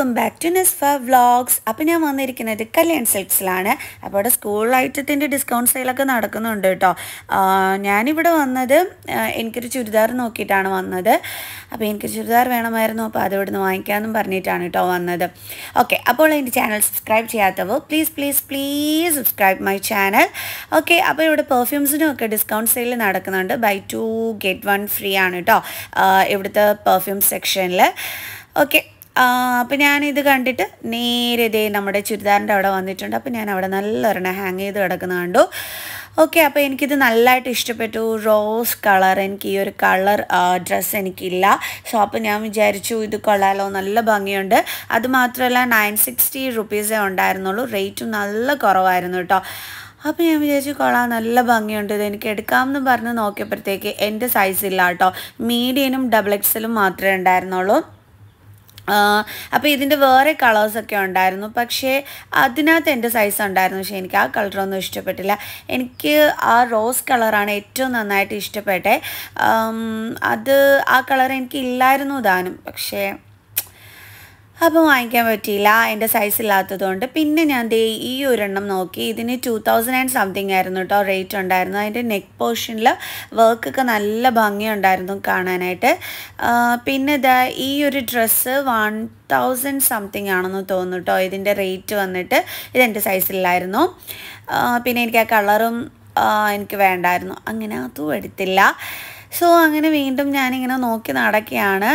Welcome back to Nesfa vlogs അപ്പോൾ ഞാൻ വന്നിരിക്കുന്നത് കല്യാൺ സിൽക്സിലാണ്. അപ്പോൾ അവിടെ സ്കൂൾ ഐറ്റത്തിന്റെ ഡിസ്കൗണ്ട് സെയിലൊക്കെ നടക്കുന്നുണ്ട് കേട്ടോ. ഞാനിവിടെ വന്നത് എനിക്കൊരു ചുരിദാർ നോക്കിയിട്ടാണ് വന്നത്. അപ്പോൾ എനിക്ക് ചുരിദാർ വേണമായിരുന്നു അപ്പോൾ അത് ഇവിടുന്ന് വാങ്ങിക്കാമെന്നും പറഞ്ഞിട്ടാണ് കേട്ടോ വന്നത്. ഓക്കെ അപ്പോൾ എന്റെ ചാനൽ സബ്സ്ക്രൈബ് ചെയ്യാത്തവർ please please please subscribe my channel okay അപ്പോൾ ഇവിടെ പെർഫ്യൂംസിനും ഒക്കെ ഡിസ്കൗണ്ട് സെയിൽ നടക്കുന്നുണ്ട്. Buy two get one free ആണ് കേട്ടോ. ഇവിടുത്തെ പെർഫ്യൂം സെക്ഷനിൽ ഓക്കെ അപ്പോൾ ഞാനിത് കണ്ടിട്ട് നേരെ ഇതേ നമ്മുടെ ചുരിദാറിന്റെ അവിടെ വന്നിട്ടുണ്ട്. അപ്പോൾ ഞാൻ അവിടെ നല്ലൊരെണ്ണം ഹാങ് ചെയ്ത് കിടക്കുന്ന കണ്ടു. ഓക്കെ അപ്പോൾ എനിക്കിത് നല്ലതായിട്ട് ഇഷ്ടപ്പെട്ടു. റോസ് കളർ എനിക്ക് ഈ ഒരു കളർ ഡ്രസ്സ് എനിക്കില്ല. സോ അപ്പോൾ ഞാൻ വിചാരിച്ചു ഇത് കൊള്ളാലോ നല്ല ഭംഗിയുണ്ട്. അതുമാത്രമല്ല നയൻ സിക്സ്റ്റി റുപ്പീസേ ഉണ്ടായിരുന്നുള്ളൂ. റേറ്റും നല്ല കുറവായിരുന്നു കേട്ടോ. അപ്പോൾ ഞാൻ വിചാരിച്ചു കൊള്ളാം നല്ല ഭംഗിയുണ്ട് ഇത്. എനിക്ക് എടുക്കാമെന്ന് പറഞ്ഞ് നോക്കിയപ്പോഴത്തേക്ക് എന്റെ സൈസ് ഇല്ല കേട്ടോ. മീഡിയനും ഡബിൾ എക്സലും മാത്രമേ ഉണ്ടായിരുന്നുള്ളൂ. അപ്പോൾ ഇതിന്റെ വേറെ കളേഴ്സൊക്കെ ഉണ്ടായിരുന്നു. പക്ഷേ അതിനകത്ത് എന്റെ സൈസ് ഉണ്ടായിരുന്നു. പക്ഷേ എനിക്ക് ആ കളറൊന്നും ഇഷ്ടപ്പെട്ടില്ല. എനിക്ക് ആ റോസ് കളറാണ് ഏറ്റവും നന്നായിട്ട് ഇഷ്ടപ്പെട്ടെ. അത് ആ കളർ എനിക്ക് ഇല്ലായിരുന്നു താനും പക്ഷേ അപ്പോൾ വാങ്ങിക്കാൻ പറ്റിയില്ല. എന്റെ സൈസ് ഇല്ലാത്തതുകൊണ്ട്. പിന്നെ ഞാൻ ദേ ഈ ഒരെണ്ണം നോക്കി. ഇതിന് ടു തൗസൻഡ് ആൻഡ് സംതിങ് ആയിരുന്നു കേട്ടോ റേറ്റ് ഉണ്ടായിരുന്നു അതിന്റെ നെക്ക് പോർഷനിൽ വർക്കൊക്കെ നല്ല ഭംഗിയുണ്ടായിരുന്നു കാണാനായിട്ട്. പിന്നെ ഇതാ ഈ ഒരു ഡ്രസ്സ് വൺ തൗസൻഡ് സംതിങ് ആണെന്ന് തോന്നുന്നു കേട്ടോ ഇതിന്റെ റേറ്റ് വന്നിട്ട് ഇതെന്റെ സൈസിലായിരുന്നു പിന്നെ എനിക്ക് ആ കളറും എനിക്ക് വേണ്ടായിരുന്നു. അങ്ങനെ അതും എടുത്തില്ല. സോ അങ്ങനെ വീണ്ടും ഞാനിങ്ങനെ നോക്കി നടക്കുകയാണ്.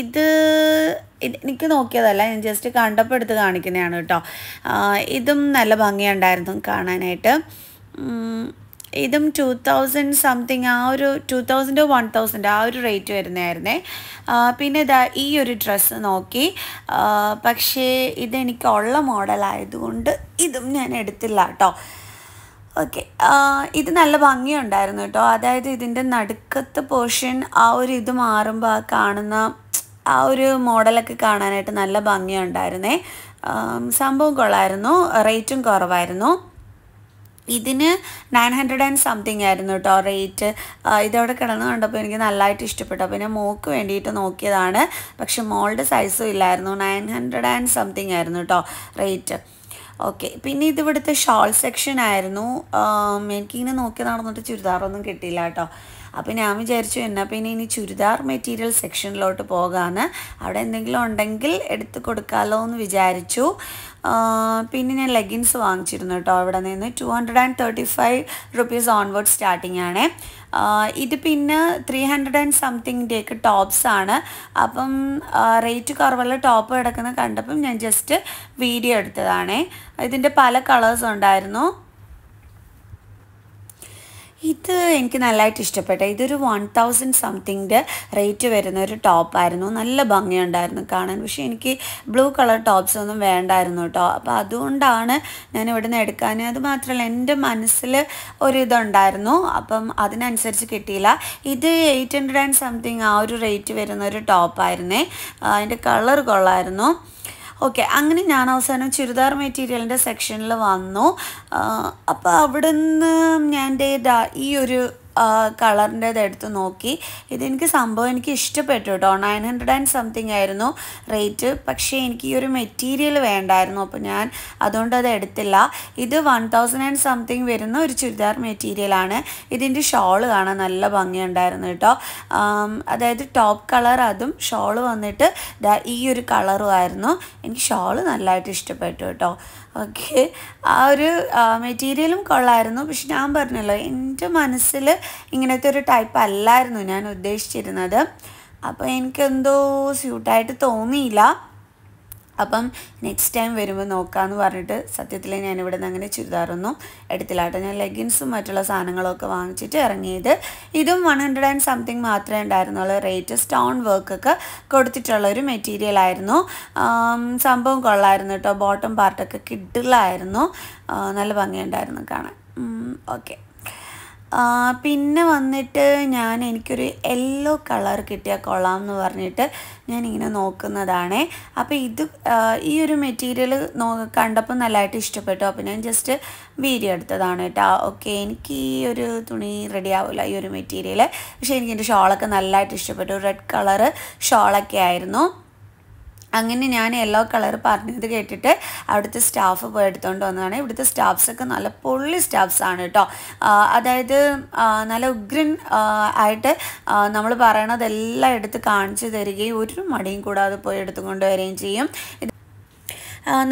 ഇത് ഇത് എനിക്ക് നോക്കിയതല്ല ഞാൻ ജസ്റ്റ് കണ്ടപ്പോൾ എടുത്ത് കാണിക്കുന്നതാണ് കേട്ടോ. ഇതും നല്ല ഭംഗിയുണ്ടായിരുന്നു കാണാനായിട്ട്. ഇതും ടു തൗസൻഡ് സംതിങ് ആ ഒരു ടു തൗസൻഡ് വൺ തൗസൻഡ് ആ ഒരു റേറ്റ് വരുന്നതായിരുന്നേ. പിന്നെ ഇതാ ഈ ഒരു ഡ്രസ്സ് നോക്കി. പക്ഷേ ഇതെനിക്കുള്ള മോഡലായതുകൊണ്ട് ഇതും ഞാൻ എടുത്തില്ല കേട്ടോ. ഓക്കെ ഇത് നല്ല ഭംഗിയുണ്ടായിരുന്നു കേട്ടോ. അതായത് ഇതിന്റെ നടുക്കത്തെ പോർഷൻ ആ ഒരു ഇത് മാറുമ്പോൾ കാണുന്ന ആ ഒരു മോഡലൊക്കെ കാണാനായിട്ട് നല്ല ഭംഗിയുണ്ടായിരുന്നേ. സംഭവം കൊള്ളായിരുന്നു. റേറ്റും കുറവായിരുന്നു. ഇതിന് നയൻ ഹൺഡ്രഡ് ആൻഡ് സംതിങ് ആയിരുന്നു കേട്ടോ റേറ്റ്. ഇതവിടെ കിടന്ന് കണ്ടപ്പോൾ എനിക്ക് നല്ലതായിട്ട് ഇഷ്ടപ്പെട്ടു. പിന്നെ മോക്ക് വേണ്ടിയിട്ട് നോക്കിയതാണ്. പക്ഷെ മോളുടെ സൈസും ഇല്ലായിരുന്നു. നയൻ ഹൺഡ്രഡ് ആൻഡ് സംതിങ് ആയിരുന്നു കേട്ടോ റേറ്റ്. ഓക്കെ പിന്നെ ഇത് ഇവിടുത്തെ ഷോൾ സെക്ഷൻ ആയിരുന്നു. എനിക്കിങ്ങനെ നോക്കിയതാണെന്നിട്ട് ചുരിദാറൊന്നും കിട്ടിയില്ല കേട്ടോ അപ്പോൾ ഞാൻ വിചാരിച്ചു എന്നാൽ പിന്നെ ഇനി ചുരിദാർ മെറ്റീരിയൽ സെക്ഷനിലോട്ട് പോകാമെന്ന് അവിടെ എന്തെങ്കിലും ഉണ്ടെങ്കിൽ എടുത്ത് കൊടുക്കാമല്ലോ എന്ന് വിചാരിച്ചു. പിന്നെ ഞാൻ ലെഗിൻസ് വാങ്ങിച്ചിരുന്നു കേട്ടോ അവിടെ നിന്ന് two hundred and thirty five rupees onward starting ആണ് ഇത് പിന്നെ ത്രീ ഹൺഡ്രഡ് ആൻഡ് സംതിങ്ങിന്റെയൊക്കെ ആണ്. അപ്പം റേറ്റ് കുറവുള്ള ടോപ്പ് കിടക്കുന്ന കണ്ടപ്പം ഞാൻ ജസ്റ്റ് വീഡിയോ എടുത്തതാണേ. ഇതിന്റെ പല കളേഴ്സ് ഉണ്ടായിരുന്നു. ഇത് എനിക്ക് നല്ലതായിട്ട് ഇഷ്ടപ്പെട്ട. ഇതൊരു വൺ തൗസൻഡ് സംതിങ്ങിന്റെ റേറ്റ് വരുന്ന ഒരു ടോപ്പായിരുന്നു നല്ല ഭംഗിയുണ്ടായിരുന്നു കാണാൻ. പക്ഷേ എനിക്ക് ബ്ലൂ കളർ ടോപ്സ് ഒന്നും വേണ്ടായിരുന്നു കേട്ടോ അപ്പോൾ അതുകൊണ്ടാണ് ഞാൻ ഇവിടെ നിന്ന് എടുക്കാൻ. അത് മാത്രമല്ല എന്റെ മനസ്സിൽ ഒരു ഇതുണ്ടായിരുന്നു. അപ്പം അതിനനുസരിച്ച് കിട്ടിയില്ല. ഇത് എയ്റ്റ് ഹൺഡ്രഡ് ആൻഡ് സംതിങ് ആ ഒരു റേറ്റ് വരുന്ന ഒരു ടോപ്പായിരുന്നേ അതിന്റെ കളർ കൊള്ളായിരുന്നു. ഓക്കെ അങ്ങനെ ഞാൻ അവസാനം ചുരിദാർ മെറ്റീരിയലിന്റെ സെക്ഷനിൽ വന്നു. അപ്പോൾ അവിടെ നിന്ന് ഞാൻ ഈ ഒരു കളറിന്റേത് എടുത്ത് നോക്കി. ഇതെനിക്ക് സംഭവം എനിക്ക് ഇഷ്ടപ്പെട്ടു കേട്ടോ. നയൻ ഹൺഡ്രഡ് ആൻഡ് സംതിങ് ആയിരുന്നു റേറ്റ് പക്ഷേ എനിക്ക് ഈ ഒരു മെറ്റീരിയൽ വേണ്ടായിരുന്നു. അപ്പോൾ ഞാൻ അതുകൊണ്ട് അത് എടുത്തില്ല. ഇത് വൺ തൗസൻഡ് ആൻഡ് സംതിങ് വരുന്ന ഒരു ചുരിദാർ മെറ്റീരിയലാണ് ഇതിന്റെ ഷോൾ കാണാൻ നല്ല ഭംഗിയുണ്ടായിരുന്നു കേട്ടോ. അതായത് ടോപ്പ് കളർ അതും ഷോൾ വന്നിട്ട് ഈ ഒരു കളറും ആയിരുന്നു. എനിക്ക് ഷോൾ നല്ലതായിട്ട് ഇഷ്ടപ്പെട്ടു കേട്ടോ. ഓക്കെ ആ ഒരു മെറ്റീരിയലും കൊള്ളായിരുന്നു. പക്ഷെ ഞാൻ പറഞ്ഞല്ലോ എന്റെ മനസ്സിൽ ഇങ്ങനത്തെ ഒരു ടൈപ്പ് അല്ലായിരുന്നു ഞാൻ ഉദ്ദേശിച്ചിരുന്നത്. അപ്പോൾ എനിക്കെന്തോ സ്യൂട്ടായിട്ട് തോന്നിയില്ല. അപ്പം നെക്സ്റ്റ് ടൈം വരുമ്പോൾ നോക്കാമെന്ന് പറഞ്ഞിട്ട് സത്യത്തിൽ ഞാൻ ഇവിടെ നിന്ന് അങ്ങനെ ചുരിദാറൊന്നും എടുത്തില്ലാട്ടോ. ഞാൻ ലെഗിൻസും മറ്റുള്ള സാധനങ്ങളൊക്കെ വാങ്ങിച്ചിട്ട് ഇറങ്ങിയത്. ഇതും വൺ ഹൺഡ്രഡ് ആൻഡ് സംതിങ് മാത്രമേ ഉണ്ടായിരുന്നുള്ളൂ. റേറ്റ് സ്റ്റോൺ വർക്കൊക്കെ കൊടുത്തിട്ടുള്ള ഒരു മെറ്റീരിയൽ ആയിരുന്നു. സംഭവം കൊള്ളായിരുന്നു കേട്ടോ. ബോട്ടം പാർട്ടൊക്കെ കിഡിലായിരുന്നു നല്ല ഭംഗിയുണ്ടായിരുന്നു കാണാൻ. ഓക്കെ പിന്നെ വന്നിട്ട് ഞാൻ എനിക്കൊരു യെല്ലോ കളർ കിട്ടിയ കൊള്ളാം എന്ന് പറഞ്ഞിട്ട് ഞാനിങ്ങനെ നോക്കുന്നതാണ്. അപ്പോൾ ഇത് ഈ ഒരു മെറ്റീരിയൽ നോ കണ്ടപ്പോൾ നല്ലതായിട്ട് ഇഷ്ടപ്പെട്ടു. അപ്പോൾ ഞാൻ ജസ്റ്റ് വീഡിയോ എടുത്തതാണ് കേട്ടോ. ഓക്കെ എനിക്ക് ഈ ഒരു തുണി റെഡി ആവില്ല ഈ ഒരു മെറ്റീരിയൽ പക്ഷേ എനിക്ക് എന്റെ ഷോളൊക്കെ നല്ലതായിട്ട് ഇഷ്ടപ്പെട്ടു. റെഡ് കളറ് ഷോളൊക്കെ ആയിരുന്നു. അങ്ങനെ ഞാൻ യെല്ലോ കളർ പറഞ്ഞത് കേട്ടിട്ട് അവിടുത്തെ സ്റ്റാഫ് പോയി എടുത്തുകൊണ്ട് വന്നതാണ്. ഇവിടുത്തെ സ്റ്റാഫ്സൊക്കെ നല്ല പൊള്ളി സ്റ്റാഫ്സാണ് കേട്ടോ അതായത് നല്ല ഉഗ്രൻ ആയിട്ട് നമ്മൾ പറയണതെല്ലാം എടുത്ത് കാണിച്ചു തരികയും ഒരു മടിയും കൂടാതെ പോയി എടുത്തുകൊണ്ട് വരികയും ചെയ്യും.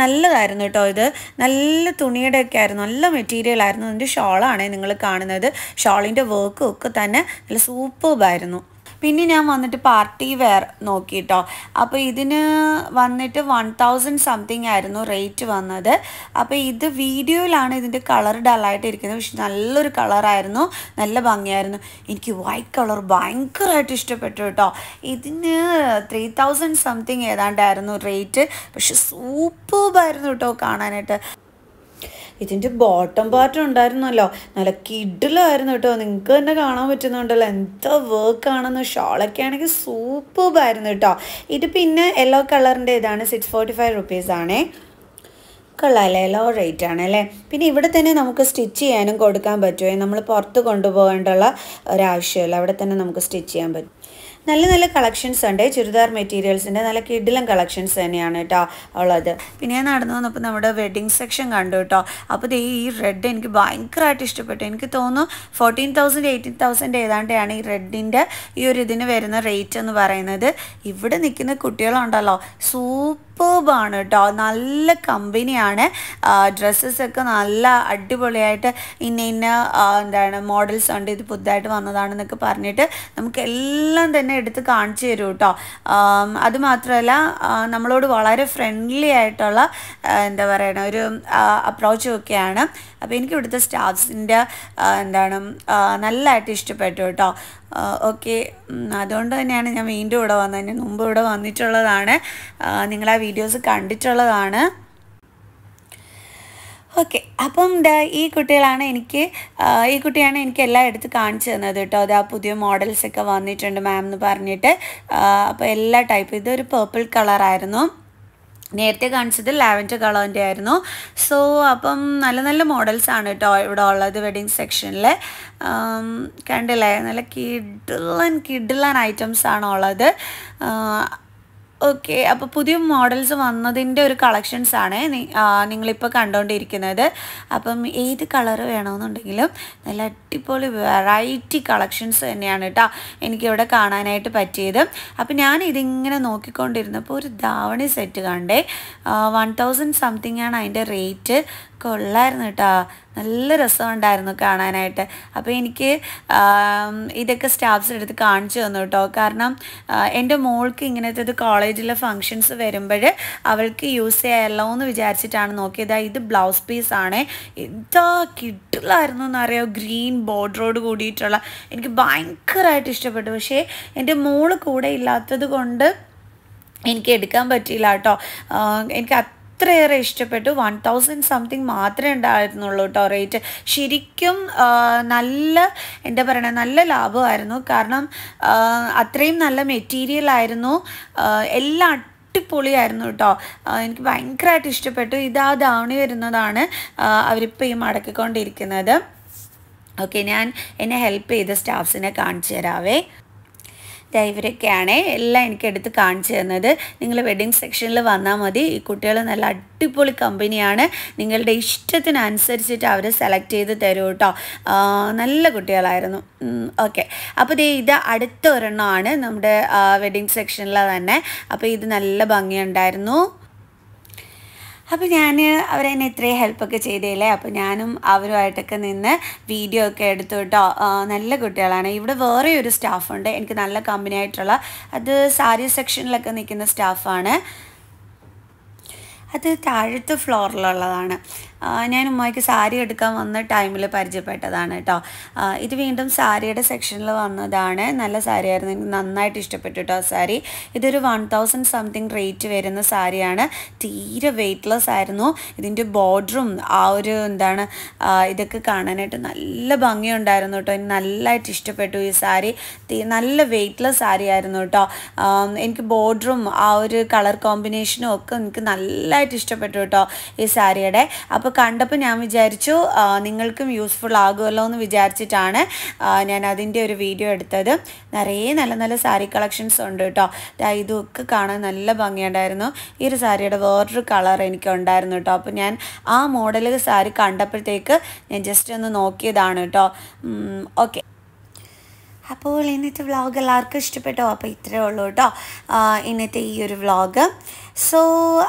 നല്ലതായിരുന്നു കേട്ടോ ഇത്. നല്ല തുണിയുടെ ഒക്കെ ആയിരുന്നു. നല്ല മെറ്റീരിയൽ ആയിരുന്നു. അതിന്റെ ഷോളാണ് നിങ്ങൾ കാണുന്നത്. ഷോളിന്റെ വർക്കും ഒക്കെ തന്നെ നല്ല സൂപ്പർബായിരുന്നു പിന്നെ ഞാൻ വന്നിട്ട് പാർട്ടി വെയർ നോക്കിയിട്ടോ അപ്പോൾ ഇതിന് വന്നിട്ട് വൺ തൗസൻഡ് സംതിങ് ആയിരുന്നു റേറ്റ് വന്നത്. അപ്പോൾ ഇത് വീഡിയോയിലാണ് ഇതിന്റെ കളർ ഡലായിട്ട് ഇരിക്കുന്നത് പക്ഷെ നല്ലൊരു കളറായിരുന്നു നല്ല ഭംഗിയായിരുന്നു. എനിക്ക് വൈറ്റ് കളർ ഭയങ്കരമായിട്ട് ഇഷ്ടപ്പെട്ടു കേട്ടോ. ഇതിന് ത്രീ തൗസൻഡ് സംതിങ് ഏതാണ്ടായിരുന്നു റേറ്റ് പക്ഷെ സൂപ്പർബായിരുന്നു കേട്ടോ കാണാനായിട്ട്. ഇതിന്റെ ബോട്ടം പാർട്ട് ഉണ്ടായിരുന്നല്ലോ. നല്ല കിഡിലായിരുന്നു കേട്ടോ. നിങ്ങൾക്ക് തന്നെ കാണാൻ പറ്റുന്നുണ്ടല്ലോ. എന്താ വർക്കാണെന്ന് ഷോളൊക്കെ ആണെങ്കിൽ സൂപ്പർബായിരുന്നു കേട്ടോ. ഇത് പിന്നെ യെല്ലോ കളറിന്റെ ഇതാണ് സിക്സ് ഫോർട്ടി ഫൈവ് റുപ്പീസ് ആണേ കൊള്ളാമല്ലേ ലോ റേറ്റ് ആണല്ലേ പിന്നെ ഇവിടെ തന്നെ നമുക്ക് സ്റ്റിച്ച് ചെയ്യാനും കൊടുക്കാൻ പറ്റുമേ നമ്മൾ പുറത്ത് കൊണ്ടുപോകേണ്ടുള്ള ഒരാവശ്യമില്ല? അവിടെ തന്നെ നമുക്ക് സ്റ്റിച്ച് ചെയ്യാൻ പറ്റും. നല്ല നല്ല കളക്ഷൻസ് ഉണ്ട്. ചുരിദാർ മെറ്റീരിയൽസിന്റെ നല്ല കിഡിലും കളക്ഷൻസ് തന്നെയാണ് കേട്ടോ ഉള്ളത്. പിന്നെ ഞാൻ നടന്നു വന്നപ്പോൾ നമ്മുടെ വെഡ്ഡിങ് സെക്ഷൻ കണ്ടു കേട്ടോ. അപ്പോൾ ദേ ഈ റെഡ് എനിക്ക് ഭയങ്കരമായിട്ട് ഇഷ്ടപ്പെട്ടു. എനിക്ക് തോന്നുന്നു ഫോർട്ടീൻ തൗസൻഡ് എയ്റ്റീൻ തൗസൻഡ് ഏതാണ്ടാണ് ഈ റെഡിന്റെ ഈ ഒരു ഇതിന് വരുന്ന റേറ്റ് എന്ന് പറയുന്നത്. ഇവിടെ നിൽക്കുന്ന കുട്ടികളുണ്ടല്ലോ. സൂപ്പർബാണ് കേട്ടോ നല്ല കമ്പനിയാണ്. ഡ്രസ്സസൊക്കെ നല്ല അടിപൊളിയായിട്ട് ഇന്ന ഇന്ന എന്താണ് മോഡൽസ് ഉണ്ട്. ഇത് പുതുതായിട്ട് വന്നതാണെന്നൊക്കെ പറഞ്ഞിട്ട് നമുക്ക് എല്ലാം തന്നെ എടുത്ത് കാണിച്ചു തരും കേട്ടോ ആം, അത് മാത്രമല്ല ആ, നമ്മളോട് വളരെ ഫ്രണ്ട്ലി ആയിട്ടുള്ള എന്താ പറയണ ഒരു അപ്രോച്ചും ഒക്കെയാണ്. അപ്പോൾ എനിക്ക് ഇവിടുത്തെ സ്റ്റാഫ്സിന്റെ എന്താണ് നല്ലതായിട്ട് ഇഷ്ടപ്പെട്ടു കേട്ടോ ഓക്കെ. അതുകൊണ്ട് തന്നെയാണ് ഞാൻ വീണ്ടും ഇവിടെ വന്നത്. ഞാൻ മുമ്പ് ഇവിടെ വന്നിട്ടുള്ളതാണ്. നിങ്ങൾ ആ വീഡിയോസ് കണ്ടിട്ടുള്ളതാണ്. ഓക്കെ. അപ്പം ദാ ഈ കുട്ടികളാണ് എനിക്ക് ഈ കുട്ടിയാണ് എനിക്ക് എല്ലാം എടുത്ത് കാണിച്ചു തന്നത് കേട്ടോ. അത് ആ പുതിയ മോഡൽസ് ഒക്കെ വന്നിട്ടുണ്ട് മാം എന്ന് പറഞ്ഞിട്ട്. അപ്പോൾ എല്ലാ ടൈപ്പ്. ഇതൊരു പേർപ്പിൾ കളറായിരുന്നു നേരത്തെ കാണിച്ചത് ലാവൻഡർ കളറിന്റെ ആയിരുന്നു. സോ അപ്പം നല്ല നല്ല മോഡൽസ് ആണ് കേട്ടോ ഇവിടെ ഉള്ളത് വെഡിങ് സെക്ഷനിൽ കണ്ടില്ലേ? നല്ല കിഡിലൻ കിഡിലൻ ഐറ്റംസ് ആണ് ഉള്ളത്. ഓക്കെ അപ്പോൾ പുതിയ മോഡൽസ് വന്നതിന്റെ ഒരു കളക്ഷൻസ് ആണ് നിങ്ങളിപ്പോൾ കണ്ടുകൊണ്ടിരിക്കുന്നത് അപ്പം ഏത് കളർ വേണമെന്നുണ്ടെങ്കിലും നല്ല അടിപൊളി വെറൈറ്റി കളക്ഷൻസ് തന്നെയാണ് കേട്ടോ എനിക്കിവിടെ കാണാനായിട്ട് പറ്റിയത്. അപ്പം ഞാൻ ഇതിങ്ങനെ നോക്കിക്കൊണ്ടിരുന്നപ്പോൾ ഒരു ധാവണി സെറ്റ് കണ്ടേ. വൺ തൗസൻഡ് സംതിങ് ആണ് അതിന്റെ റേറ്റ് കൊള്ളായിരുന്നു കേട്ടോ. നല്ല രസമുണ്ടായിരുന്നു കാണാനായിട്ട്. അപ്പോൾ എനിക്ക് ഇതൊക്കെ സ്റ്റാഫ്സിന്റെ എടുത്ത് കാണിച്ചു തന്നു കേട്ടോ. കാരണം എന്റെ മോൾക്ക് ഇങ്ങനത്തെ ഇത് കോളേജിലെ ഫങ്ഷൻസ് വരുമ്പോൾ അവൾക്ക് യൂസ് ചെയ്യാമല്ലോ എന്ന് വിചാരിച്ചിട്ടാണ് നോക്കിയത്. ഇത് ബ്ലൗസ് പീസ് ആണ്. എന്താ കിട്ടില്ലായിരുന്നു എന്നറിയോ? ഗ്രീൻ ബോർഡറോട് കൂടിയിട്ടുള്ള. എനിക്ക് ഭയങ്കരമായിട്ട് ഇഷ്ടപ്പെട്ടു. പക്ഷേ എന്റെ മോൾ കൂടെ ഇല്ലാത്തത് കൊണ്ട് എനിക്ക് എടുക്കാൻ പറ്റിയില്ല കേട്ടോ. എനിക്ക് അത്രയേറെ ഇഷ്ടപ്പെട്ടു. വൺ തൗസൻഡ് സംതിങ് മാത്രമേ ഉണ്ടായിരുന്നുള്ളൂ കേട്ടോ റേറ്റ് ശരിക്കും നല്ല എന്താ പറയണത് നല്ല ലാഭമായിരുന്നു. കാരണം അത്രയും നല്ല മെറ്റീരിയൽ ആയിരുന്നു. എല്ലാ അടിപൊളിയായിരുന്നു കേട്ടോ എനിക്ക് ഭയങ്കരമായിട്ട് ഇഷ്ടപ്പെട്ടു. ഇതാ ധാവണി വരുന്നതാണ് അവരിപ്പോൾ ഈ മടക്കിക്കൊണ്ടിരിക്കുന്നത്. ഓക്കെ ഞാൻ എന്നെ ഹെൽപ്പ് ചെയ്ത സ്റ്റാഫ്സിനെ കാണിച്ചു തരാവേ. ഇവരൊക്കെയാണ് എല്ലാം എനിക്ക് എടുത്ത് കാണിച്ചു തന്നത്. നിങ്ങൾ വെഡ്ഡിങ് സെക്ഷനിൽ വന്നാൽ മതി. ഈ കുട്ടികൾ നല്ല അടിപൊളി കമ്പനിയാണ് നിങ്ങളുടെ ഇഷ്ടത്തിനനുസരിച്ചിട്ട് അവർ സെലക്ട് ചെയ്ത് തരും കേട്ടോ നല്ല കുട്ടികളായിരുന്നു. ഓക്കെ അപ്പോൾ ദേ ഇത് അടുത്ത ഒരെണ്ണമാണ് നമ്മുടെ വെഡ്ഡിങ് സെക്ഷനിൽ തന്നെ. അപ്പോൾ ഇത് നല്ല ഭംഗിയുണ്ടായിരുന്നു. അപ്പോൾ ഞാൻ അവരെന്നെ ഇത്രയും ഹെൽപ്പൊക്കെ ചെയ്തേലേ അപ്പോൾ ഞാനും അവരുമായിട്ടൊക്കെ നിന്ന് വീഡിയോ ഒക്കെ എടുത്തു കേട്ടോ നല്ല കുട്ടികളാണ്. ഇവിടെ വേറെ ഒരു സ്റ്റാഫുണ്ട് എനിക്ക് നല്ല കമ്പനി ആയിട്ടുള്ള അത് സാരി സെക്ഷനിലൊക്കെ നിൽക്കുന്ന സ്റ്റാഫാണ് അത് താഴത്തെ ഫ്ലോറിലുള്ളതാണ് ഞാൻ ഉമ്മയ്ക്ക് സാരി എടുക്കാൻ വന്ന ടൈമിൽ പരിചയപ്പെട്ടതാണ് കേട്ടോ ഇത് വീണ്ടും സാരിയുടെ സെക്ഷനിൽ വന്നതാണ്. നല്ല സാരി ആയിരുന്നു എനിക്ക് നന്നായിട്ട് ഇഷ്ടപ്പെട്ടു കേട്ടോ സാരി. ഇതൊരു വൺ തൗസൻഡ് സംതിങ് റേറ്റ് വരുന്ന സാരിയാണ്. തീരെ വെയ്റ്റ്ലെസ് ആയിരുന്നു. ഇതിന്റെ ബോർഡറും ആ ഒരു എന്താണ് ഇതൊക്കെ കാണാനായിട്ട് നല്ല ഭംഗിയുണ്ടായിരുന്നു കേട്ടോ എനിക്ക് നല്ലതായിട്ട് ഇഷ്ടപ്പെട്ടു ഈ സാരി. നല്ല വെയ്റ്റ്ലെസ് സാരി ആയിരുന്നു കേട്ടോ എനിക്ക് ബോർഡറും ആ ഒരു കളർ കോമ്പിനേഷനും ഒക്കെ എനിക്ക് നല്ലതായിട്ട് ഇഷ്ടപ്പെട്ടു കേട്ടോ ഈ സാരിയുടെ. അപ്പോൾ അപ്പോൾ കണ്ടപ്പോൾ ഞാൻ വിചാരിച്ചു നിങ്ങൾക്കും യൂസ്ഫുൾ ആകുമല്ലോ എന്ന് വിചാരിച്ചിട്ടാണ് ഞാൻ അതിന്റെ ഒരു വീഡിയോ എടുത്തത്. നിറയെ നല്ല നല്ല സാരി കളക്ഷൻസ് ഉണ്ട് കേട്ടോ ഇതൊക്കെ കാണാൻ നല്ല ഭംഗിയുണ്ടായിരുന്നു. ഈ ഒരു സാരിയുടെ വേറൊരു കളർ എനിക്ക് ഉണ്ടായിരുന്നു കേട്ടോ അപ്പോൾ ഞാൻ ആ മോഡൽ സാരി കണ്ടപ്പോഴത്തേക്ക് ഞാൻ ജസ്റ്റ് ഒന്ന് നോക്കിയതാണ് കേട്ടോ ഓക്കെ അപ്പോൾ ഇന്നത്തെ വ്ളോഗ് എല്ലാവർക്കും ഇഷ്ടപ്പെട്ടോ? അപ്പോൾ ഇത്രയേ ഉള്ളൂ കേട്ടോ. ഇന്നത്തെ ഈ ഒരു വ്ളോഗ് സോ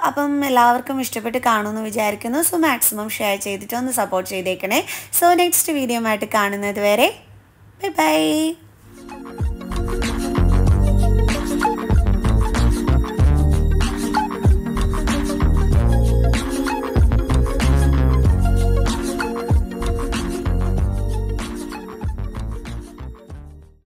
അപ്പം എല്ലാവർക്കും ഇഷ്ടപ്പെട്ട് കാണുമെന്ന് വിചാരിക്കുന്നു. സോ മാക്സിമം ഷെയർ ചെയ്തിട്ട് ഒന്ന് സപ്പോർട്ട് ചെയ്തേക്കണേ. സോ നെക്സ്റ്റ് വീഡിയോ ആയിട്ട് കാണുന്നത് വരെ ബൈ ബൈ